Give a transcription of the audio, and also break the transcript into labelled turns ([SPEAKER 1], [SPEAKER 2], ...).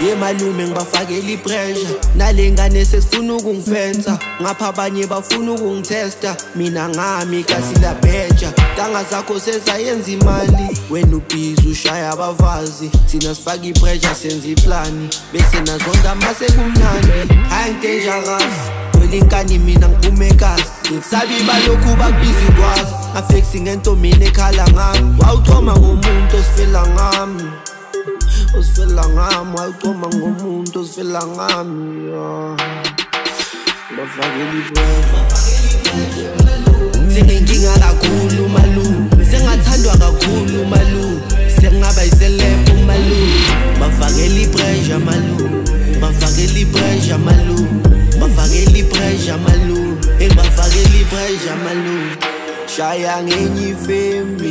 [SPEAKER 1] ye malume ngibafakela ipressure. Nale ngane sesifuna ukungifensa ngapha abanye bafuna ukungithesta mina ngami kasilabheja tanga zakho sezayenza imali. Wena ubhizi ushaya abafazi thina sifaka ipressure senza iplani bese nazonda masekumnandi hayi ngidangerous Kwela inkani mina ngiphume kasi Ngisabi balokhu bakubiza ikwazi Afeksi ngento mina ekhala ngami. Wawuthoma ngomuntu osifela ngami. Osifela ngami Wawuthoma ngomuntu osifela ngami. Bafakela ibreva Sengenkinga kakhulu malume Sengathandwa kakhulu malume Sengaba yiselebhu malume Bafakela ipressure malume Bafakela ipressure malume Bafakela ipressure malume Engibafakela ipressure malume Shaya ngenye ifemi